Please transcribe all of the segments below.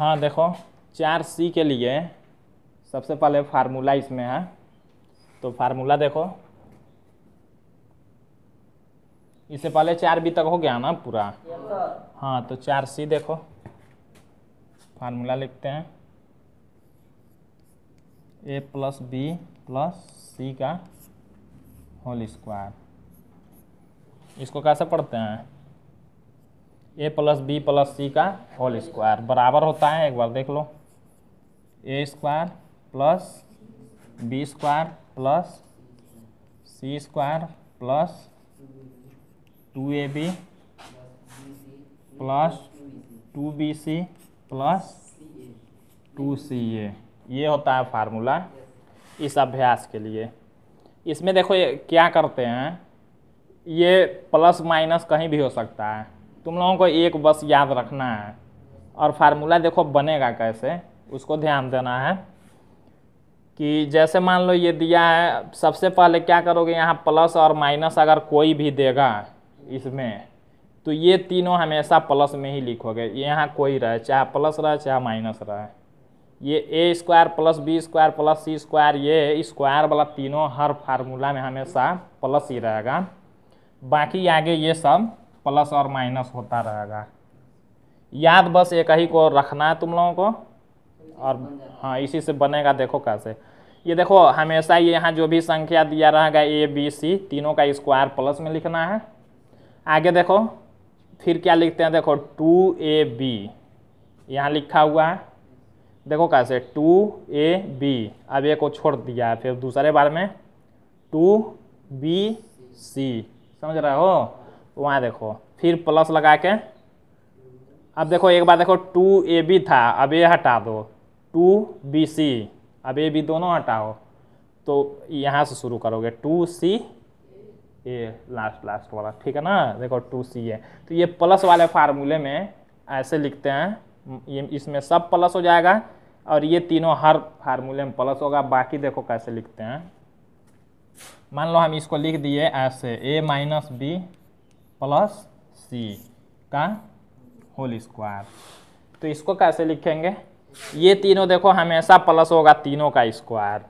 हाँ देखो चार सी के लिए सबसे पहले फार्मूला इसमें है। तो फार्मूला देखो। इससे पहले चार बी तक हो गया ना पूरा? हाँ तो चार सी देखो। फार्मूला लिखते हैं। A plus B plus C का होल स्क्वायर इसको कैसे पढ़ते हैं? A plus B plus C का होल स्क्वायर बराबर होता है, एक बार देख लो। A square plus B square plus C square plus two A B plus two B C plus two C A ये होता है फार्मूला इस अभ्यास के लिए। इसमें देखो ये क्या करते हैं, ये प्लस माइनस कहीं भी हो सकता है। तुम लोगों को एक बस याद रखना है। और फार्मूला देखो बनेगा कैसे, उसको ध्यान देना है कि जैसे मान लो ये दिया है, सबसे पहले क्या करोगे, यहाँ प्लस और माइनस अगर कोई भी देगा इसमें तो ये तीनों हमेशा प्लस में ही लिखोगे। यहाँ कोई रहे, चाहे प्लस रहे, चाहे माइनस रहे। ये A square plus B square plus C square, ये स्क्वायर वाला तीनों हर फार्मूला में हमेशा प्लस ही रहेगा। बाकी आगे ये सब प्लस और माइनस होता रहेगा। याद बस एक ही को रखना है तुम लोगों को। और हाँ इसी से बनेगा देखो कैसे। ये देखो, हमेशा ये यहाँ जो भी संख्या दिया रहेगा ए बी सी तीनों का स्क्वायर प्लस में लिखना है। आगे देखो, फिर क्या लिखते हैं? देखो टू ए बी यहाँ लिखा हुआ है। देखो कैसे टू ए बी अब ए को छोड़ दिया है, फिर दूसरे बार में टू बी सी समझ रहे हो? वहाँ देखो, फिर प्लस लगा के, अब देखो एक बार देखो टू ए बी था, अब ए हटा दो टू बी सी अब ए बी दोनों हटाओ तो यहाँ से शुरू करोगे two C A last last वाला, ठीक है ना? देखो टू सी ए तो ये प्लस वाले फार्मूले में ऐसे लिखते हैं, ये इसमें सब प्लस हो जाएगा, और ये तीनों हर फार्मूले में प्लस होगा, बाकी देखो कैसे लिखते हैं। मान लो हम इसको लिख दिए ऐसे A minus B plus C का होल स्क्वायर। तो इसको कैसे लिखेंगे? ये तीनों देखो, हमेशा प्लस होगा तीनों का square.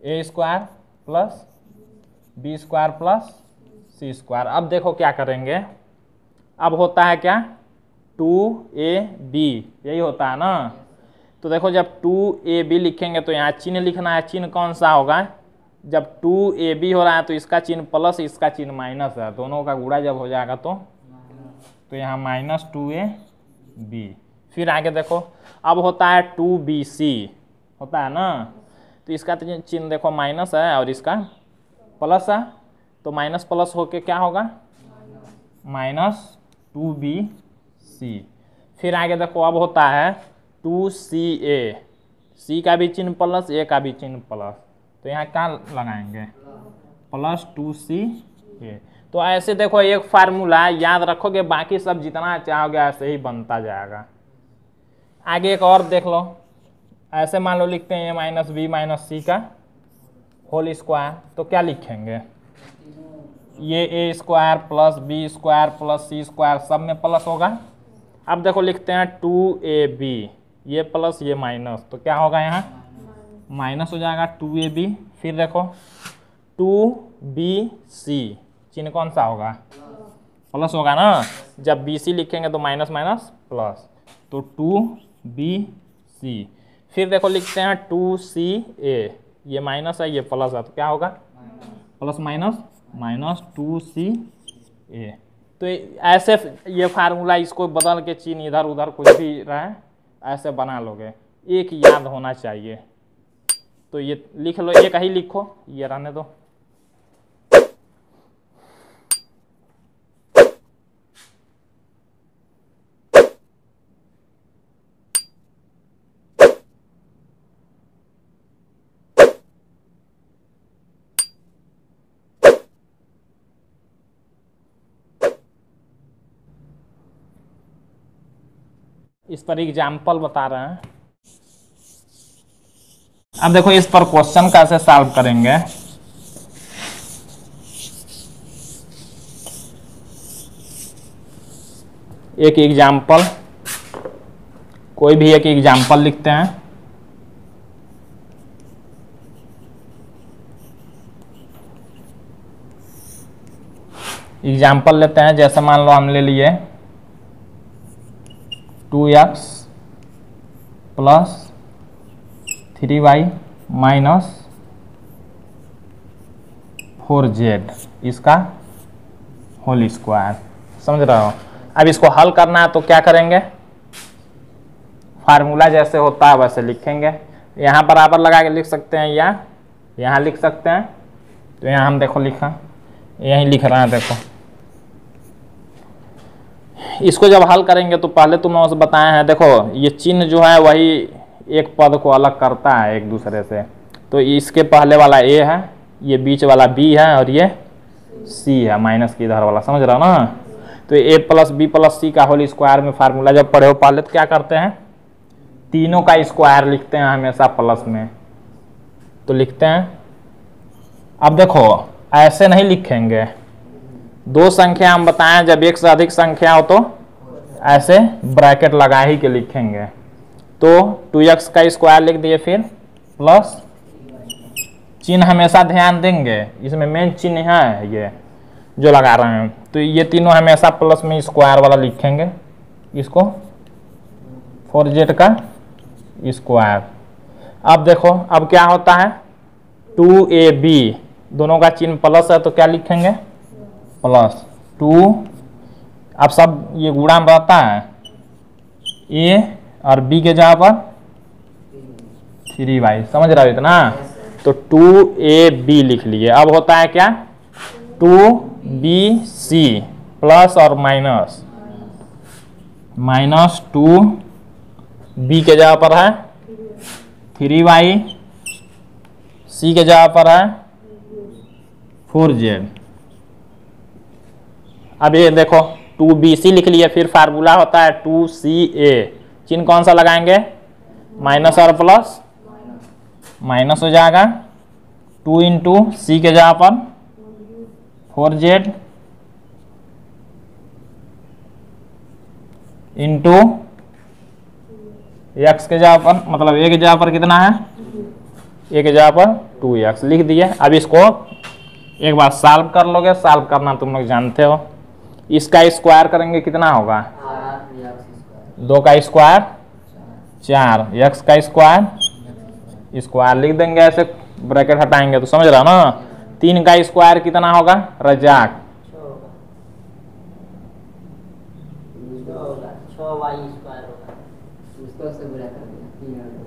A square plus B square plus C square. अब देखो क्या करेंगे। अब होता है क्या? Two A B. यही होता है ना? तो देखो जब टू ए बी लिखेंगे तो यहाँ चिन्ह लिखना है। चिन्ह कौन सा होगा? जब टू ए बी हो रहा है तो इसका चिन्ह प्लस इसका चिन्ह माइनस है। दोनों का गुड़ा जब हो जाएगा तो? तो यहाँ माइनस टू ए बी। फिर आगे देखो, अब होता है टू बी सी। होता है ना? तो इसका तो चिन्ह देखो माइनस है और इसका प्लस है। तो माइनस प्लस होके क्या होगा? Minus two B C. फिर आगे देखो, अब होता है टू सी ए। सी का भी चिन्ह प्लस, ए का भी चिन्ह प्लस। तो यहाँ क्या लगाएँगे? प्लस टू सी ए तो ऐसे देखो, एक फार्मूला याद रखोगे, बाकी सब जितना चाहोगे ऐसे ही बनता जाएगा। आगे एक और देख लो। ऐसे मान लो लिखते हैं A minus B minus C का होल स्क्वायर तो क्या लिखेंगे? ये A square plus B square plus C square सब में प्लस होगा। अब देखो लिखते हैं टू ए बी ये प्लस ये माइनस तो क्या होगा यहाँ? माइनस हो जाएगा टू ए बी, फिर देखो टू बी सी। चिन्ह कौन सा होगा? प्लस होगा ना? जब बी सी लिखेंगे तो माइनस माइनस प्लस। तो टू बी सी। फिर देखो लिखते हैं टू सी ए। ये माइनस है, ये प्लस है तो क्या होगा? Plus minus minus two c a. तो ऐसे ये फार्मूला इसको बदल के चिन्ह इधर उधर कुछ भी रहे, ऐसे बना लोगे। एक याद होना चाहिए। तो ये लिख लो एक ही लिखो, ये रहने दो। इस पर एग्ज़ाम्पल बता रहे हैं। अब देखो इस पर क्वेश्चन कैसे सॉल्व करेंगे? एक एग्ज़ाम्पल कोई भी एक एग्ज़ाम्पल लिखते हैं। एग्ज़ाम्पल लेते हैं, जैसे मान लो हम ले लिए। Two x plus three y minus four z इसका होल स्क्वायर। समझ रहे हो? अब इसको हल करना है तो क्या करेंगे? फार्मूला जैसे होता है वैसे लिखेंगे। यहाँ बराबर लगा के लिख सकते हैं या? यहाँ लिख सकते हैं। तो यहाँ हम देखो लिखा। यहीं लिख रहे हैं देखो। इसको जब हल करेंगे तो पहले तुमने उसे बताया है। देखो, ये चिन्ह जो है वही एक पद को अलग करता है एक दूसरे से। तो इसके पहले वाला ए है, ये बीच वाला बी है और ये सी है माइनस की इधर वाला, समझ रहा ना? तो a plus b plus c का होल स्क्वायर में फार्मूला जब पढ़े हो पहले तो क्या करते हैं? तीनों का स्क्वायर लिखते हैं हमेशा प्लस में। तो लिखते हैं, अब देखो, ऐसे नहीं लिखेंगे। दो संख्या हम बताएँ, जब एक से अधिक संख्या हो तो ऐसे ब्रैकेट लगा ही के लिखेंगे। तो टू एक्स का स्क्वायर लिख दिए फिर, प्लस चिन्ह हमेशा ध्यान देंगे। इसमें मेन चिन्ह है ये, जो लगा रहे हैं। तो ये तीनों हमेशा प्लस में स्क्वायर वाला लिखेंगे। इसको फोर जेड का स्क्वायर अब देखो, अब क्या होता है? टू ए बी दोनों का चिन्ह प्लस है तो क्या लिखेंगे? प्लस टू अब सब ये गुणा में रहता है। ए और बी के जगह पर? थ्री वाई समझ रहे हो इतना? तो टू ए बी लिख लिए। अब होता है क्या? टू बी सी प्लस और माइनस माइनस टू बी के जगह पर है। थ्री वाई सी के जगह पर है। फोर जेड अब ये देखो टू बी सी लिख लिए, फिर फार्मूला होता है टू सी ए चिन्ह कौन सा लगाएँगे? माइनस और प्लस? माइनस हो जाएगा। टू इंटू सी के जगह पर। फोर जेड इंटू एक्स के जगह पर मतलब ए के जगह पर कितना है? ए के जगह पर टू एक्स। लिख दिए। अब इसको एक बार सॉल्व कर लोगे। सॉल्व करना तुम लोग जानते हो। इसका स्क्वायर करेंगे कितना होगा? दो का स्क्वायर? चार। एक्स का स्क्वायर? स्क्वायर लिख देंगे ऐसे ब्रैकेट हटाएँगे तो समझ रहा ना? तीन का स्क्वायर कितना होगा? रजाक।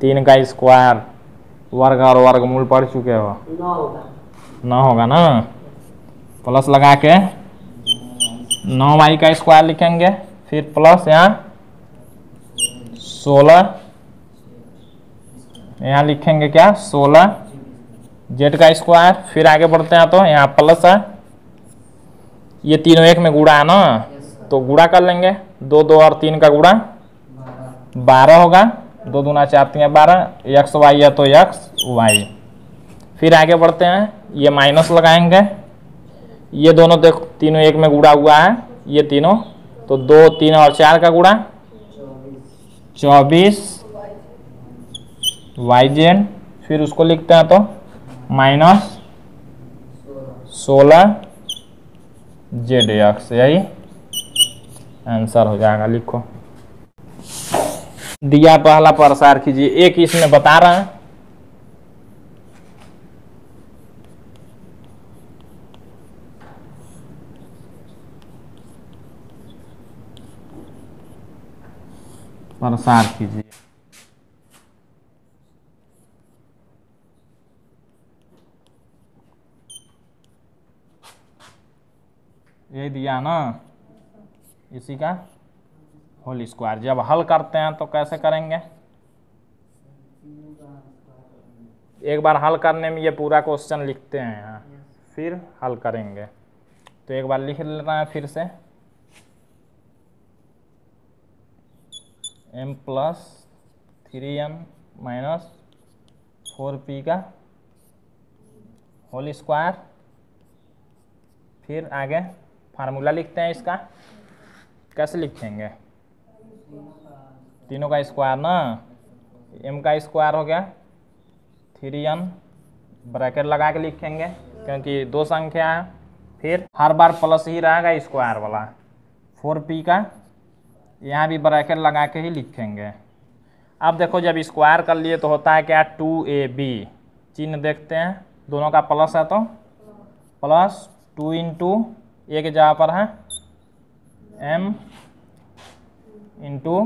तीन का स्क्वायर। वर्ग और वर्गमूल पढ़ चुके हो। नौ होगा ना? प्लस लगा के नौ वाई का स्क्वायर लिखेंगे। फिर प्लस यहाँ सोलह। यहाँ लिखेंगे क्या? सोलह। जेड का स्क्वायर। फिर आगे बढ़ते हैं तो यहाँ प्लस है। ये तीनों एक में गुड़ा है ना? तो गुड़ा कर लेंगे। दो दो और तीन का गुड़ा बारह होगा। दो दूना चार तीन बारह। एक्स, वाई है तो एक्स, वाई। फिर आगे बढ़ते हैं। ये माइनस लगाएँगे। ये दोनों देखो, तीनों एक में गुड़ा हुआ है। ये तीनों। तो दो, तीन और चार का गुड़ा चौबीस वाई जेड फिर उसको लिखते हैं तो माइनस सोलह जेड एक्स, यही आंसर हो जाएगा, लिखो। दिया पहला प्रसार कीजिए, एक इसमें बता रहे हैं। प्रसार कीजिए। ये दिया ना? इसी का? होल स्क्वायर जब हल करते हैं तो कैसे करेंगे? एक बार हल करने में ये पूरा क्वेश्चन लिखते हैं। यहाँ फिर हल करेंगे। तो एक बार लिख लेना है फिर से। M plus three m minus four p का होल स्क्वायर फिर आगे फार्मूला लिखते हैं इसका। कैसे लिखेंगे? तीनों का स्क्वायर ना? एम का स्क्वायर हो गया। थ्री एन ब्रैकेट लगा के लिखेंगे, क्योंकि दो संख्या है। फिर हर बार प्लस ही रहेगा स्क्वायर वाला। फोर पी का यहाँ भी ब्रैकेट लगा के ही लिखेंगे। अब देखो, जब स्क्वायर कर लिए तो होता है क्या? टू ए बी चिन्ह देखते हैं। दोनों का प्लस है तो? प्लस टू इंटू एक जगह पर है। एम इंटू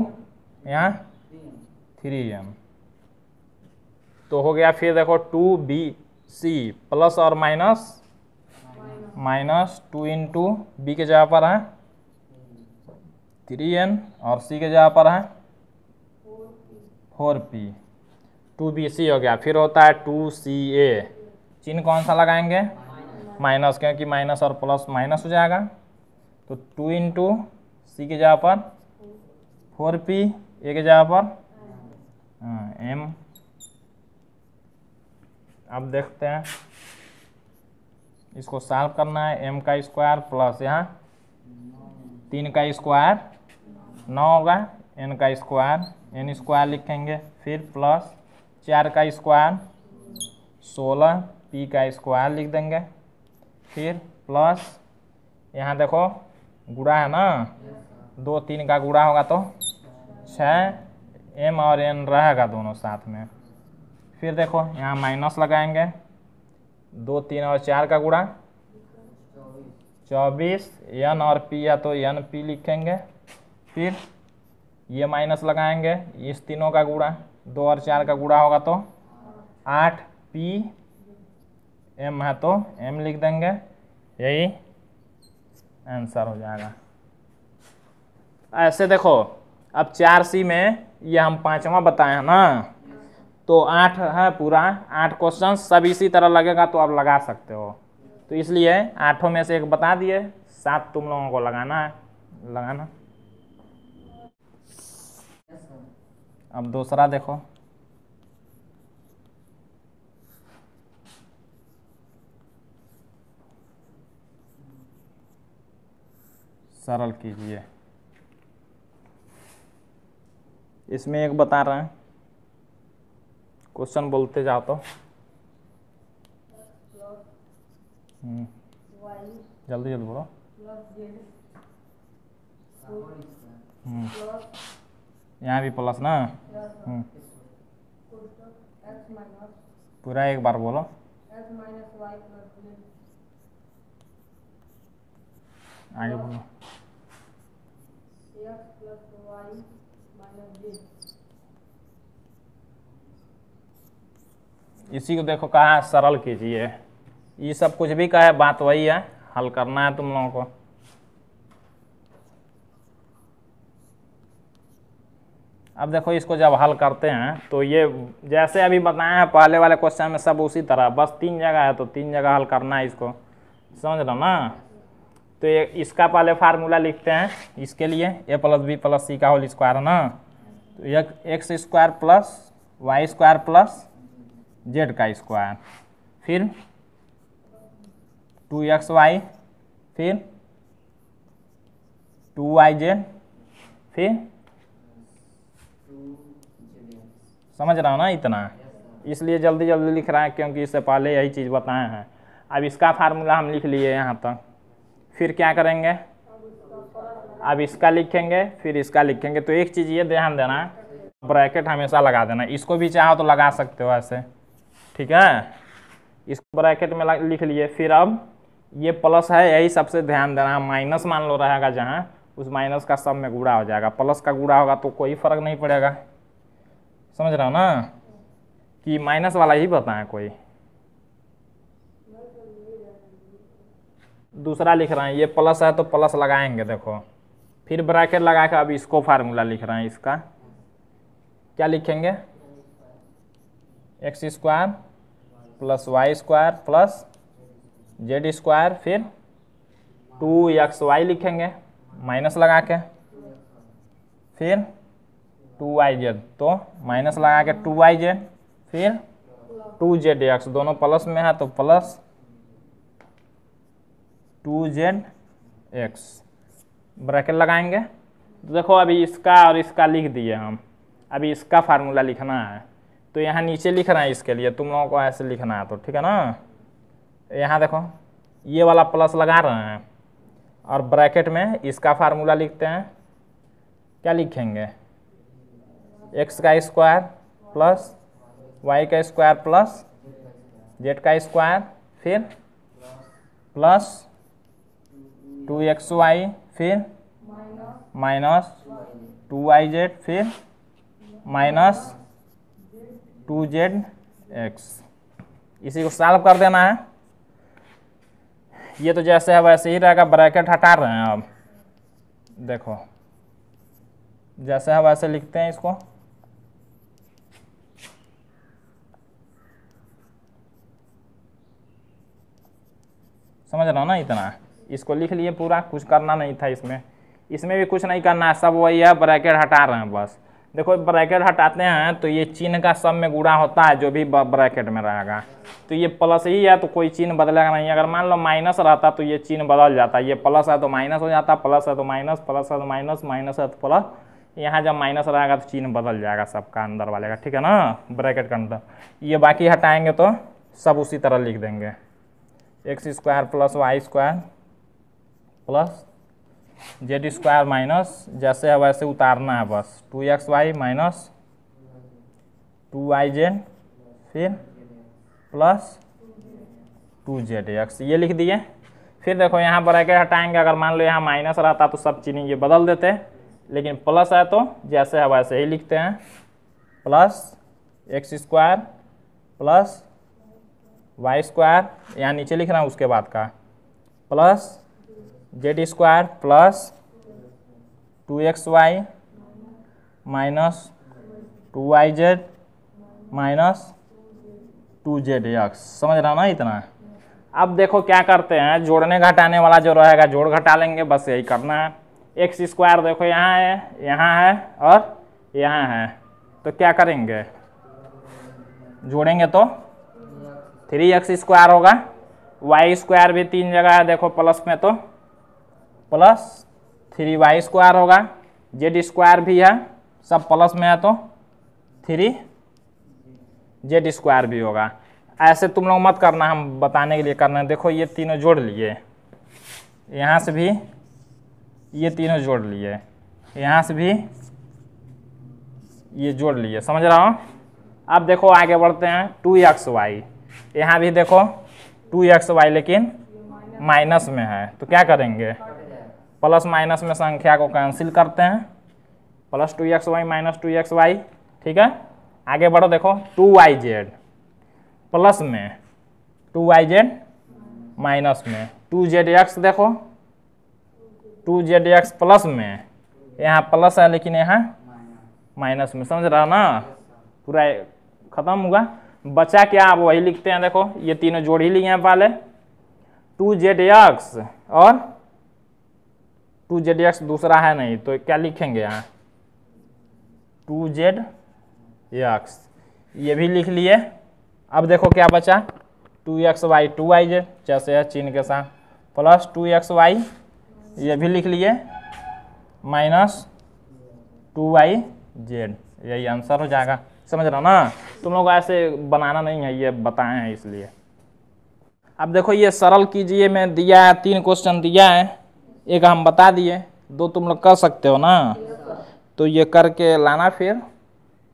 यहाँ थ्री एम तो हो गया फिर देखो टू बी सी प्लस और minus minus two into b के जगह पर है। थ्री एन और सी के जगह पर है। Four p. Two b c हो गया। फिर होता है टू सी ए। चिन्ह कौन सा लगाएँगे? माइनस, क्योंकि माइनस और प्लस माइनस हो जाएगा। तो टू इंटू सी के जगह पर। फोर पी ए के जगह पर। हाँ एम। अब देखते हैं। इसको सॉल्व करना है। एम का स्क्वायर प्लस यहाँ। तीन का स्क्वायर नौ होगा एन का स्क्वायर एन स्क्वायर लिखेंगे, फिर प्लस चार का स्क्वायर सोलह पी का स्क्वायर लिख देंगे, फिर प्लस यहाँ देखो गुड़ा है ना? दो तीन का गुड़ा होगा तो छः एम और एन रहेगा दोनों साथ में। फिर देखो, यहाँ माइनस लगाएँगे, दो तीन और चार का गुड़ा चौबीस एन और पी या तो एन पी लिखेंगे फिर ये माइनस लगाएँगे, इस तीनों का गुड़ा दो और चार का गुड़ा होगा तो आठ पी एम है तो एम लिख देंगे, यही आंसर हो जाएगा। ऐसे देखो, अब चार सी में ये हम पांचवा बताए हैं ना तो आठ है पूरा, आठ क्वेश्चन सब इसी तरह लगेगा तो आप लगा सकते हो। तो इसलिए आठों में से एक बता दिए, सात तुम लोगों को लगाना है, लगाना। अब दूसरा देखो। सरल कीजिए। इसमें एक बता रहे हैं। क्वेश्चन बोलते जाओ तो। हम्म, जल्दी जल्दी बोलो। हम्म, यहाँ भी प्लस ना? हम्म, पूरा एक बार बोलो। आगे बोलो। इसी को देखो कहा सरल कीजिए। ये सब कुछ भी कहा है बात वही है। हल करना है तुम लोगों को। अब देखो इसको जब हल करते हैं तो ये जैसे अभी बताए हैं, पहले वाले क्वेश्चन में सब उसी तरह, बस तीन जगह है तो तीन जगह हल करना है इसको। समझ रहे ना? तो ये इसका पहले फार्मूला लिखते हैं, इसके लिए a plus b plus c का होल स्क्वायर है ना? तो एक x square plus y square plus z का स्क्वायर फिर टू एक्स वाई फिर टू वाई जेड फिर समझ रहा ना इतना? इसलिए जल्दी जल्दी लिख रहा है क्योंकि इससे पहले यही चीज़ बताए हैं। अब इसका फार्मूला हम लिख लिए यहाँ तक फिर क्या करेंगे? अब इसका लिखेंगे, फिर इसका लिखेंगे। तो एक चीज़ ये ध्यान देना, ब्रैकेट हमेशा लगा देना। इसको भी चाहो तो लगा सकते हो ऐसे। ठीक है? इसको ब्रैकेट में लिख लिए। फिर अब ये प्लस है, यही सबसे ध्यान देना। माइनस मान लो रहेगा जहाँ, उस माइनस का सब में गुड़ा हो जाएगा। प्लस का गुड़ा होगा तो कोई फ़र्क नहीं पड़ेगा। समझ रहा हो ना? कि माइनस वाला ही बताएँ कोई। दूसरा लिख रहे हैं, ये प्लस है तो प्लस लगाएँगे, देखो। फिर ब्रैकेट लगा के अब इसको फार्मूला लिख रहे हैं इसका। क्या लिखेंगे? X square plus y square plus z square फिर टू एक्स वाई लिखेंगे माइनस लगा के। फिर टू वाई जेड तो माइनस लगा के टू वाई जेड, फिर टू जेड एक्स, दोनों प्लस में है तो plus two z x. Bracket लगाएँगे। तो देखो, अभी इसका और इसका लिख दिए हम। अभी इसका फार्मूला लिखना है। तो यहाँ नीचे लिख रहे हैं इसके लिए, तुम लोगों को ऐसे लिखना है तो ठीक है ना? यहाँ देखो, ये वाला प्लस लगा रहे हैं। और ब्रैकेट में इसका फार्मूला लिखते हैं। क्या लिखेंगे? एक्स का स्क्वायर प्लस वाई का स्क्वायर प्लस जेड का स्क्वायर फिर प्लस टू एक्स वाई फिर माइनस टू वाई जेड फिर माइनस टू जेड एक्स इसी को सॉल्व कर देना है ये तो जैसे है वैसे ही रहेगा ब्रैकेट हटा रहे हैं अब देखो जैसे है वैसे लिखते हैं इसको समझ रहा हो ना इतना? इसको लिख लिए पूरा, कुछ करना नहीं था इसमें। इसमें भी कुछ नहीं करना है सब वही है ब्रैकेट हटा रहे हैं बस। देखो ब्रैकेट हटाते हैं तो ये चिन्ह का सब में गुड़ा होता है, जो भी ब्रैकेट में रहेगा। तो ये प्लस ही है तो कोई चिन्ह बदलेगा नहीं। अगर मान लो माइनस रहता तो ये चिन्ह बदल जाता। ये प्लस है तो माइनस हो जाता प्लस है तो माइनस प्लस है तो माइनस माइनस है तो प्लस यहाँ जब माइनस रहेगा तो चिन्ह बदल जाएगा सबका अंदर वाले का, ठीक है ना? ब्रैकेट के अंदर। ये बाकी हटाएँगे तो सब उसी तरह लिख देंगे। X square plus y square plus z square minus जैसे है वैसे उतारना है बस। Two x y minus two y z फिर प्लस टू जेड एक्स ये लिख दिए। फिर देखो यहाँ पर ब्रैकेट हटाएँगे। अगर मान लो यहाँ माइनस रहता तो सब चीज़ें ये बदल देते। लेकिन प्लस है तो जैसे है वैसे ही लिखते हैं। Plus x square plus y square, यहाँ नीचे लिख रहा हूँ उसके बाद का, plus z square plus two x y minus two y z minus two z x, समझ रहा ना इतना? अब देखो क्या करते हैं, जोड़ने घटाने वाला जो रहेगा जोड़ घटा लेंगे, बस यही करना है। एक्स स्क्वायर देखो यहाँ है यहाँ है और यहाँ है तो क्या करेंगे? जोड़ेंगे तो थ्री एक्स स्क्वायर होगा, वाई स्क्वायर भी तीन जगह है, देखो प्लस में तो प्लस थ्री वाई स्क्वायर होगा, जेड स्क्वायर भी है, सब प्लस में है तो थ्री जेड स्क्वायर भी होगा। ऐसे तुम लोग मत करना, हम बताने के लिए करना है। देखो, ये तीनों जोड़ लिए। यहाँ से भी ये तीनों जोड़ लिए। यहाँ से भी ये जोड़ लिए। समझ रहा हो? अब देखो, आगे बढ़ते हैं। Two x y. यहाँ भी देखो टू एक्स वाई लेकिन माइनस में है। तो क्या करेंगे? प्लस माइनस में संख्या को कैंसिल करते हैं। Plus two x y minus two x y ठीक है? आगे बढ़ो, देखो टू वाई जेड प्लस में टू वाई जेड माइनस में। टू जेड एक्स देखो टू जेड एक्स प्लस में। यहाँ प्लस है, लेकिन यहाँ माइनस में। समझ रहा ना? पूरा खत्म हुआ बचा क्या? आप वही लिखते हैं, देखो, ये तीनों जोड़ ही लिए हैं पहले टू जेड एक्स और टू जेड एक्स दूसरा है नहीं तो क्या लिखेंगे यहाँ? Two z x. ये भी लिख लिए। अब देखो क्या बचा? Two x y two y z जैसे है, चिन्ह के साथ। प्लस टू एक्स वाई, ये भी लिख लिए। Minus two y z. यही आंसर हो जाएगा। समझ रहा ना? तुम लोग ऐसे बनाना नहीं है, ये बताए हैं इसलिए। अब देखो, ये सरल कीजिए, मैं दिया है, तीन क्वेश्चन दिया है, एक हम बता दिए, दो तुम लोग कर सकते हो ना? तो ये करके लाना फिर,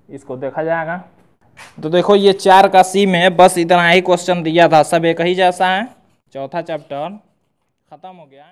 इसको देखा जाएगा। तो देखो, ये चार का सी में बस इतना ही क्वेश्चन दिया था, सब एक ही जैसा है। चौथा चैप्टर खत्म हो गया